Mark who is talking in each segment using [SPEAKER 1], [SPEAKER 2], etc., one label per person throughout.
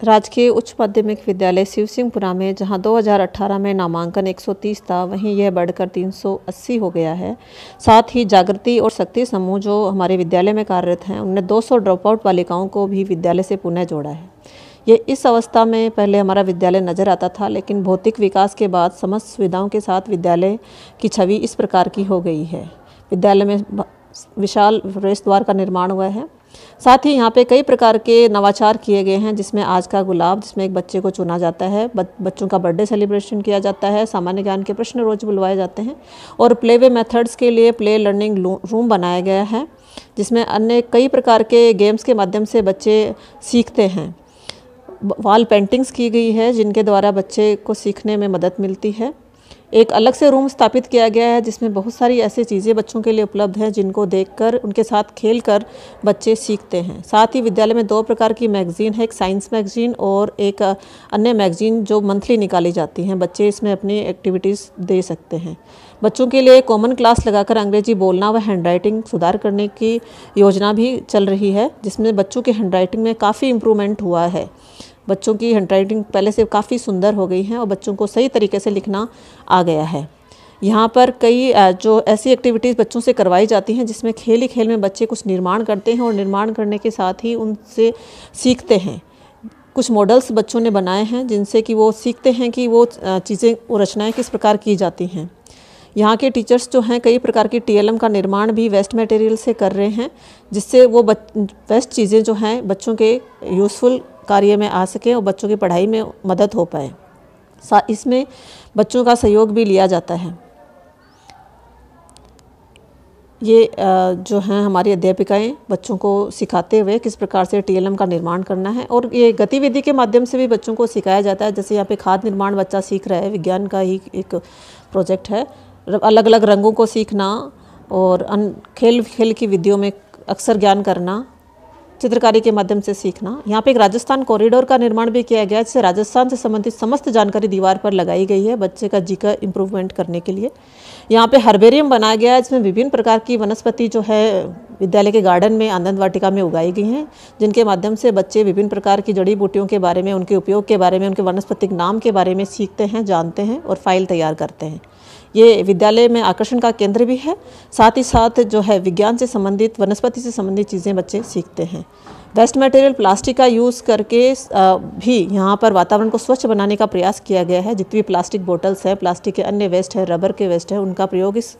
[SPEAKER 1] राजकीय उच्च माध्यमिक विद्यालय शिव सिंहपुरा में, जहाँ 2018 में नामांकन 130 था, वहीं यह बढ़कर 380 हो गया है। साथ ही जागृति और शक्ति समूह जो हमारे विद्यालय में कार्यरत हैं, उनने 200 ड्रॉप आउट बालिकाओं को भी विद्यालय से पुनः जोड़ा है। ये इस अवस्था में पहले हमारा विद्यालय नज़र आता था, लेकिन भौतिक विकास के बाद समस्त सुविधाओं के साथ विद्यालय की छवि इस प्रकार की हो गई है। विद्यालय में विशाल प्रवेश द्वार का निर्माण हुआ है। साथ ही यहाँ पे कई प्रकार के नवाचार किए गए हैं, जिसमें आज का गुलाब, जिसमें एक बच्चे को चुना जाता है। बच्चों का बर्थडे सेलिब्रेशन किया जाता है, सामान्य ज्ञान के प्रश्न रोज बुलवाए जाते हैं और प्ले वे मेथड्स के लिए प्ले लर्निंग रूम बनाया गया है, जिसमें अन्य कई प्रकार के गेम्स के माध्यम से बच्चे सीखते हैं। वॉल पेंटिंग्स की गई है, जिनके द्वारा बच्चे को सीखने में मदद मिलती है। एक अलग से रूम स्थापित किया गया है, जिसमें बहुत सारी ऐसी चीज़ें बच्चों के लिए उपलब्ध हैं, जिनको देखकर, उनके साथ खेल कर बच्चे सीखते हैं। साथ ही विद्यालय में दो प्रकार की मैगज़ीन है, एक साइंस मैगज़ीन और एक अन्य मैगज़ीन जो मंथली निकाली जाती हैं। बच्चे इसमें अपनी एक्टिविटीज़ दे सकते हैं। बच्चों के लिए कॉमन क्लास लगाकर अंग्रेज़ी बोलना व हैंडराइटिंग सुधार करने की योजना भी चल रही है, जिसमें बच्चों के हैंडराइटिंग में काफ़ी इम्प्रूवमेंट हुआ है। बच्चों की हैंड राइटिंग पहले से काफ़ी सुंदर हो गई है और बच्चों को सही तरीके से लिखना आ गया है। यहाँ पर कई जो ऐसी एक्टिविटीज़ बच्चों से करवाई जाती हैं जिसमें खेल ही खेल में बच्चे कुछ निर्माण करते हैं और निर्माण करने के साथ ही उनसे सीखते हैं। कुछ मॉडल्स बच्चों ने बनाए हैं जिनसे कि वो सीखते हैं कि वो चीज़ें, वो रचनाएँ किस प्रकार की जाती हैं। यहाँ के टीचर्स जो हैं कई प्रकार की टीएलएम का निर्माण भी वेस्ट मटेरियल से कर रहे हैं, जिससे वो वेस्ट चीज़ें जो हैं बच्चों के यूज़फुल कार्य में आ सकें और बच्चों की पढ़ाई में मदद हो पाए। इसमें बच्चों का सहयोग भी लिया जाता है। ये जो हैं हमारी अध्यापिकाएँ, बच्चों को सिखाते हुए किस प्रकार से टीएलएम का निर्माण करना है और ये गतिविधि के माध्यम से भी बच्चों को सिखाया जाता है। जैसे यहाँ पे खाद निर्माण बच्चा सीख रहा है, विज्ञान का ही एक प्रोजेक्ट है। अलग अलग रंगों को सीखना और खेल खेल की विधियों में अक्सर ज्ञान करना चित्रकारी के माध्यम से सीखना। यहाँ पे एक राजस्थान कॉरिडोर का निर्माण भी किया गया जिससे राजस्थान से संबंधित समस्त जानकारी दीवार पर लगाई गई है बच्चे का जी का इम्प्रूवमेंट करने के लिए। यहाँ पे हर्बेरियम बनाया गया है, जिसमें विभिन्न प्रकार की वनस्पति जो है, विद्यालय के गार्डन में, आनंद वाटिका में उगाई गई हैं, जिनके माध्यम से बच्चे विभिन्न प्रकार की जड़ी बूटियों के बारे में, उनके उपयोग के बारे में, उनके वनस्पतिक नाम के बारे में सीखते हैं, जानते हैं और फ़ाइल तैयार करते हैं। ये विद्यालय में आकर्षण का केंद्र भी है। साथ ही साथ जो है विज्ञान से संबंधित, वनस्पति से संबंधित चीज़ें बच्चे सीखते हैं। वेस्ट मटेरियल प्लास्टिक का यूज़ करके भी यहाँ पर वातावरण को स्वच्छ बनाने का प्रयास किया गया है। जितनी प्लास्टिक बोटल्स हैं, प्लास्टिक के अन्य वेस्ट है, रबर के वेस्ट है, उनका प्रयोग इस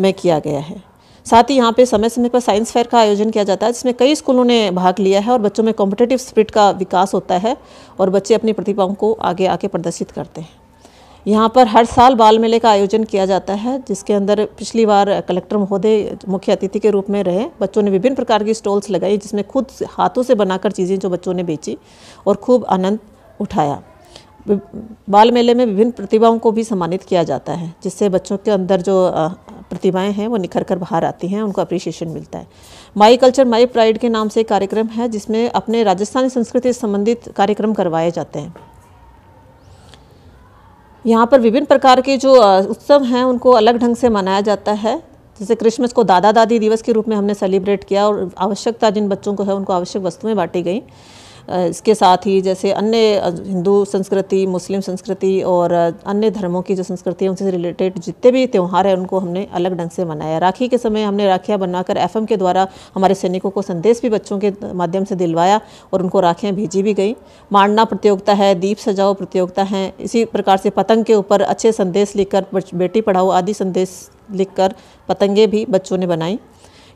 [SPEAKER 1] में किया गया है। साथ ही यहाँ पे समय समय पर साइंस फेयर का आयोजन किया जाता है, जिसमें कई स्कूलों ने भाग लिया है और बच्चों में कॉम्पिटेटिव स्पिरिट का विकास होता है और बच्चे अपनी प्रतिभाओं को आगे आके प्रदर्शित करते हैं। यहाँ पर हर साल बाल मेले का आयोजन किया जाता है, जिसके अंदर पिछली बार कलेक्टर महोदय मुख्य अतिथि के रूप में रहे। बच्चों ने विभिन्न प्रकार की स्टॉल्स लगाई, जिसमें खुद हाथों से बनाकर चीज़ें जो बच्चों ने बेची और खूब आनंद उठाया। बाल मेले में विभिन्न प्रतिभाओं को भी सम्मानित किया जाता है, जिससे बच्चों के अंदर जो प्रतिभाएँ हैं, वो निखर कर बाहर आती हैं, उनको अप्रिशिएशन मिलता है। माई कल्चर माई प्राइड के नाम से एक कार्यक्रम है, जिसमें अपने राजस्थानी संस्कृति से संबंधित कार्यक्रम करवाए जाते हैं। यहाँ पर विभिन्न प्रकार के जो उत्सव हैं, उनको अलग ढंग से मनाया जाता है। जैसे क्रिसमस को दादा दादी दिवस के रूप में हमने सेलिब्रेट किया और आवश्यकता जिन बच्चों को है, उनको आवश्यक वस्तुएँ बांटी गई। इसके साथ ही जैसे अन्य हिंदू संस्कृति, मुस्लिम संस्कृति और अन्य धर्मों की जो संस्कृति है, उनसे रिलेटेड जितने भी त्यौहार हैं, उनको हमने अलग ढंग से मनाया। राखी के समय हमने राखियाँ बनाकर एफएम के द्वारा हमारे सैनिकों को संदेश भी बच्चों के माध्यम से दिलवाया और उनको राखियाँ भेजी भी गई। मांडना प्रतियोगिता है, दीप सजाओ प्रतियोगिता है, इसी प्रकार से पतंग के ऊपर अच्छे संदेश लिखकर बेटी पढ़ाओ आदि संदेश लिखकर पतंगे भी बच्चों ने बनाई।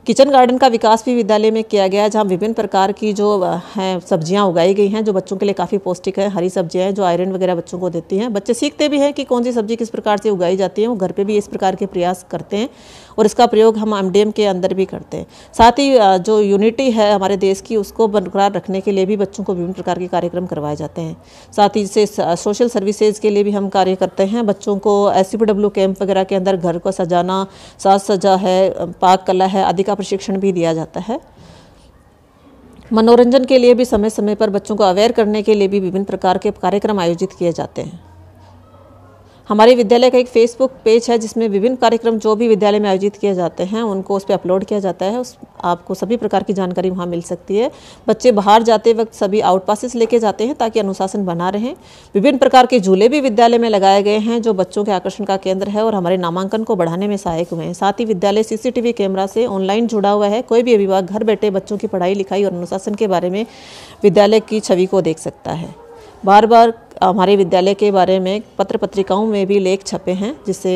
[SPEAKER 1] किचन गार्डन का विकास भी विद्यालय में किया गया है, जहाँ विभिन्न प्रकार की जो हैं, सब्ज़ियाँ उगाई गई हैं, जो बच्चों के लिए काफ़ी पौष्टिक है, हरी सब्ज़ियाँ हैं, जो आयरन वगैरह बच्चों को देती हैं। बच्चे सीखते भी हैं कि कौन सी सब्ज़ी किस प्रकार से उगाई जाती है, वो घर पर भी इस प्रकार के प्रयास करते हैं और इसका प्रयोग हम एम के अंदर भी करते हैं। साथ ही जो यूनिटी है हमारे देश की, उसको बरकरार रखने के लिए भी बच्चों को विभिन्न प्रकार के कार्यक्रम करवाए जाते हैं। साथ ही से सोशल सर्विसेज़ के लिए भी हम कार्य करते हैं। बच्चों को एस कैंप वगैरह के अंदर घर को सजाना साज सजा है पाक कला है, आदि का प्रशिक्षण भी दिया जाता है। मनोरंजन के लिए भी समय समय पर बच्चों को अवेयर करने के लिए भी विभिन्न प्रकार के कार्यक्रम आयोजित किए जाते हैं। हमारे विद्यालय का एक फेसबुक पेज है, जिसमें विभिन्न कार्यक्रम जो भी विद्यालय में आयोजित किए जाते हैं, उनको उस पर अपलोड किया जाता है। उस, आपको सभी प्रकार की जानकारी वहाँ मिल सकती है। बच्चे बाहर जाते वक्त सभी आउट पासिस लेके जाते हैं, ताकि अनुशासन बना रहें। विभिन्न प्रकार के झूले भी विद्यालय में लगाए गए हैं, जो बच्चों के आकर्षण का केंद्र है और हमारे नामांकन को बढ़ाने में सहायक हुए हैं। साथ ही विद्यालय सीसीटीवी कैमरा से ऑनलाइन जुड़ा हुआ है। कोई भी अभिभावक घर बैठे बच्चों की पढ़ाई, लिखाई और अनुशासन के बारे में विद्यालय की छवि को देख सकता है। बार बार हमारे विद्यालय के बारे में पत्र पत्रिकाओं में भी लेख छपे हैं, जिससे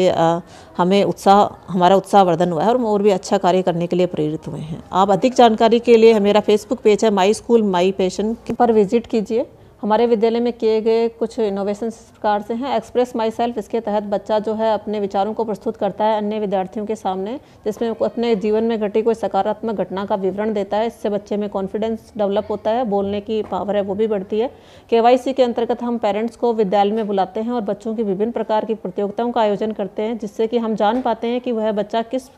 [SPEAKER 1] हमें उत्साह, हमारा उत्साह वर्धन हुआ है और हम और भी अच्छा कार्य करने के लिए प्रेरित हुए हैं। आप अधिक जानकारी के लिए मेरा फेसबुक पेज है माई स्कूल माई पेशन पर विज़िट कीजिए। हमारे विद्यालय में किए गए कुछ इनोवेशन इस प्रकार से हैं। एक्सप्रेस माई सेल्फ इसके तहत बच्चा जो है अपने विचारों को प्रस्तुत करता है अन्य विद्यार्थियों के सामने, जिसमें अपने जीवन में घटी कोई सकारात्मक घटना का विवरण देता है। इससे बच्चे में कॉन्फिडेंस डेवलप होता है, बोलने की पावर है वो भी बढ़ती है। के के अंतर्गत हम पेरेंट्स को विद्यालय में बुलाते हैं और बच्चों की विभिन्न प्रकार की प्रतियोगिताओं का आयोजन करते हैं, जिससे कि हम जान पाते हैं कि वह बच्चा किस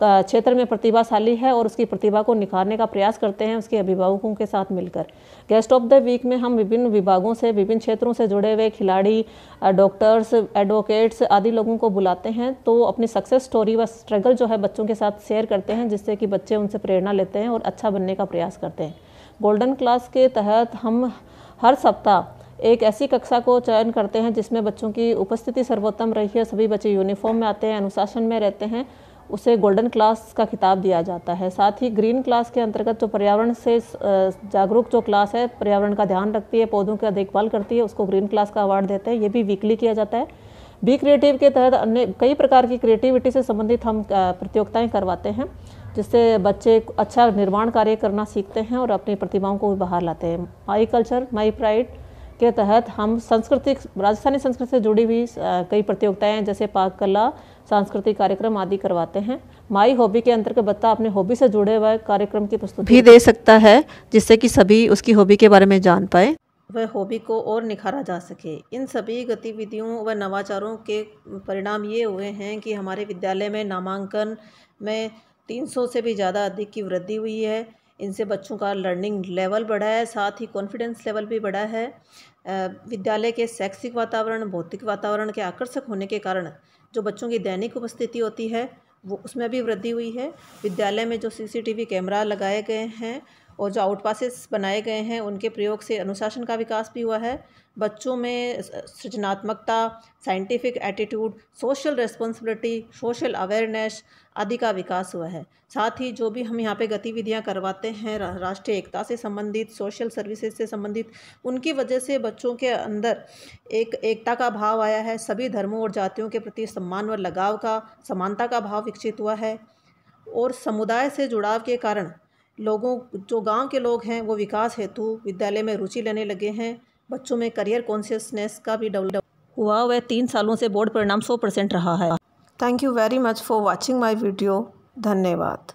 [SPEAKER 1] क्षेत्र में प्रतिभाशाली है और उसकी प्रतिभा को निखारने का प्रयास करते हैं उसके अभिभावकों के साथ मिलकर। गेस्ट ऑफ़ द वीक में हम विभिन्न विभागों से, विभिन्न क्षेत्रों से जुड़े हुए खिलाड़ी डॉक्टर्स एडवोकेट्स आदि लोगों को बुलाते हैं तो अपनी सक्सेस स्टोरी व स्ट्रगल जो है बच्चों के साथ शेयर करते हैं, जिससे कि बच्चे उनसे प्रेरणा लेते हैं और अच्छा बनने का प्रयास करते हैं। गोल्डन क्लास के तहत हम हर सप्ताह एक ऐसी कक्षा को चयन करते हैं जिसमें बच्चों की उपस्थिति सर्वोत्तम रही है। सभी बच्चे यूनिफॉर्म में आते हैं, अनुशासन में रहते हैं उसे गोल्डन क्लास का खिताब दिया जाता है। साथ ही ग्रीन क्लास के अंतर्गत जो पर्यावरण से जागरूक जो क्लास है, पर्यावरण का ध्यान रखती है, पौधों का देखभाल करती है, उसको ग्रीन क्लास का अवार्ड देते हैं। ये भी वीकली किया जाता है। बी क्रिएटिव के तहत अन्य, कई प्रकार की क्रिएटिविटी से संबंधित हम प्रतियोगिताएँ करवाते हैं, जिससे बच्चे अच्छा निर्माण कार्य करना सीखते हैं और अपनी प्रतिभाओं को बाहर लाते हैं। माई कल्चर माई प्राइड के तहत हम सांस्कृतिक राजस्थानी संस्कृति से जुड़ी हुई कई प्रतियोगिताएँ जैसे पाक कला सांस्कृतिक कार्यक्रम आदि करवाते हैं। माई हॉबी के अंतर्गत बच्चा अपने हॉबी से जुड़े हुए कार्यक्रम की प्रस्तुति भी दे सकता है जिससे कि सभी उसकी हॉबी के बारे में जान पाए। वह हॉबी को और निखारा जा सके। इन सभी गतिविधियों व नवाचारों के परिणाम ये हुए हैं कि हमारे विद्यालय में नामांकन में 300 से भी ज़्यादा अधिक की वृद्धि हुई है। इनसे बच्चों का लर्निंग लेवल बढ़ा है, साथ ही कॉन्फिडेंस लेवल भी बढ़ा है। विद्यालय के शैक्षिक वातावरण, भौतिक वातावरण के आकर्षक होने के कारण जो बच्चों की दैनिक उपस्थिति होती है, वो उसमें भी वृद्धि हुई है। विद्यालय में जो सीसीटीवी कैमरा लगाए गए हैं और जो आउटपासेस बनाए गए हैं, उनके प्रयोग से अनुशासन का विकास भी हुआ है। बच्चों में सृजनात्मकता, scientific attitude, social responsibility, social awareness आदि का विकास हुआ है। साथ ही जो भी हम यहाँ पे गतिविधियाँ करवाते हैं राष्ट्रीय एकता से संबंधित, सोशल सर्विसेज़ से संबंधित, उनकी वजह से बच्चों के अंदर एक एकता का भाव आया है। सभी धर्मों और जातियों के प्रति सम्मान व लगाव का, समानता का भाव विकसित हुआ है। और समुदाय से जुड़ाव के कारण लोगों, जो गाँव के लोग हैं, वो विकास हेतु विद्यालय में रुचि लेने लगे हैं। बच्चों में करियर कॉन्शियसनेस का भी डेवलप हुआ। वह तीन सालों से बोर्ड परिणाम सौ परसेंट रहा है। Thank you very much for watching my video धन्यवाद।